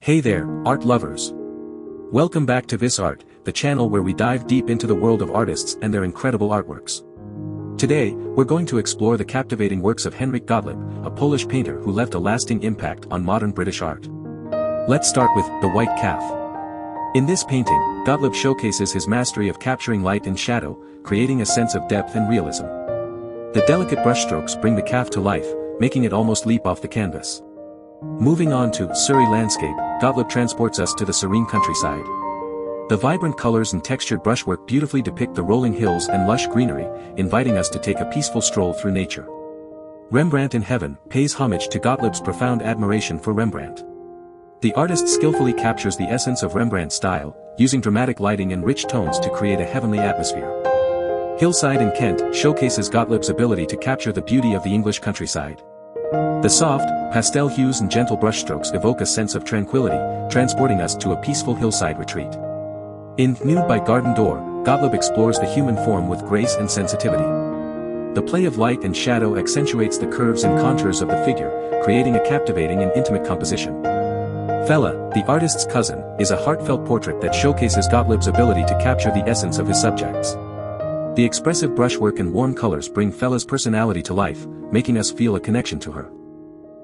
Hey there, art lovers. Welcome back to Vis Art, the channel where we dive deep into the world of artists and their incredible artworks. Today, we're going to explore the captivating works of Henryk Gotlib, a Polish painter who left a lasting impact on modern British art. Let's start with The White Calf. In this painting, Gotlib showcases his mastery of capturing light and shadow, creating a sense of depth and realism. The delicate brushstrokes bring the calf to life, making it almost leap off the canvas. Moving on to Surrey Landscape, Gotlib transports us to the serene countryside. The vibrant colors and textured brushwork beautifully depict the rolling hills and lush greenery, inviting us to take a peaceful stroll through nature. Rembrandt in Heaven pays homage to Gotlib's profound admiration for Rembrandt. The artist skillfully captures the essence of Rembrandt's style, using dramatic lighting and rich tones to create a heavenly atmosphere. Hillside in Kent showcases Gotlib's ability to capture the beauty of the English countryside. The soft, pastel hues and gentle brushstrokes evoke a sense of tranquility, transporting us to a peaceful hillside retreat. In Nude by Garden Door, Gotlib explores the human form with grace and sensitivity. The play of light and shadow accentuates the curves and contours of the figure, creating a captivating and intimate composition. Fella, the artist's cousin, is a heartfelt portrait that showcases Gotlib's ability to capture the essence of his subjects. The expressive brushwork and warm colors bring Fella's personality to life, making us feel a connection to her.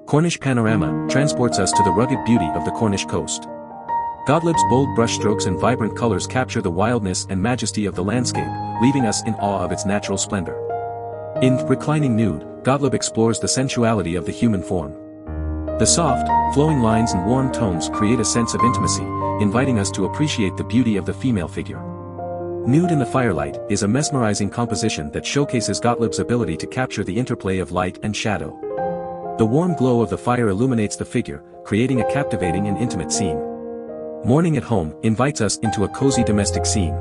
Cornish Panorama transports us to the rugged beauty of the Cornish coast. Gotlib's bold brushstrokes and vibrant colors capture the wildness and majesty of the landscape, leaving us in awe of its natural splendor. In Reclining Nude, Gotlib explores the sensuality of the human form. The soft, flowing lines and warm tones create a sense of intimacy, inviting us to appreciate the beauty of the female figure. Nude in the Firelight is a mesmerizing composition that showcases Gotlib's ability to capture the interplay of light and shadow. The warm glow of the fire illuminates the figure, creating a captivating and intimate scene. Morning at Home invites us into a cozy domestic scene.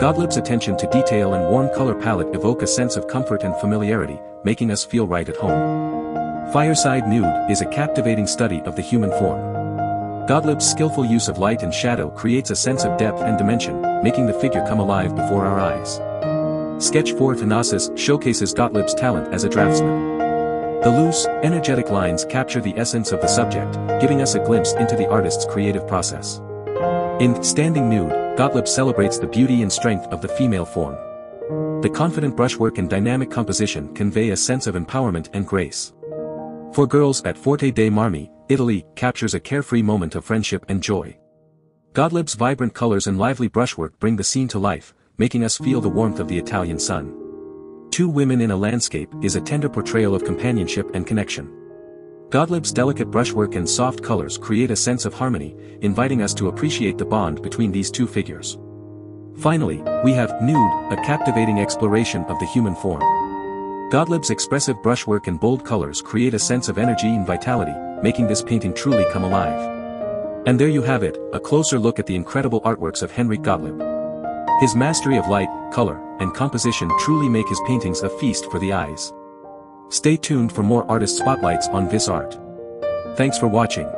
Gotlib's attention to detail and warm color palette evoke a sense of comfort and familiarity, making us feel right at home. Fireside Nude is a captivating study of the human form. Gotlib's skillful use of light and shadow creates a sense of depth and dimension, making the figure come alive before our eyes. Sketch 4 Thanasis showcases Gotlib's talent as a draftsman. The loose, energetic lines capture the essence of the subject, giving us a glimpse into the artist's creative process. In Standing Nude, Gotlib celebrates the beauty and strength of the female form. The confident brushwork and dynamic composition convey a sense of empowerment and grace. For Girls at Forte dei Marmi, Italy, captures a carefree moment of friendship and joy. Gotlib's vibrant colors and lively brushwork bring the scene to life, making us feel the warmth of the Italian sun. Two Women in a Landscape is a tender portrayal of companionship and connection. Gotlib's delicate brushwork and soft colors create a sense of harmony, inviting us to appreciate the bond between these two figures. Finally, we have Nude, a captivating exploration of the human form. Gotlib's expressive brushwork and bold colors create a sense of energy and vitality, making this painting truly come alive. And there you have it, a closer look at the incredible artworks of Henryk Gotlib. His mastery of light, color, and composition truly make his paintings a feast for the eyes. Stay tuned for more artist spotlights on Vis Art. Thanks for watching.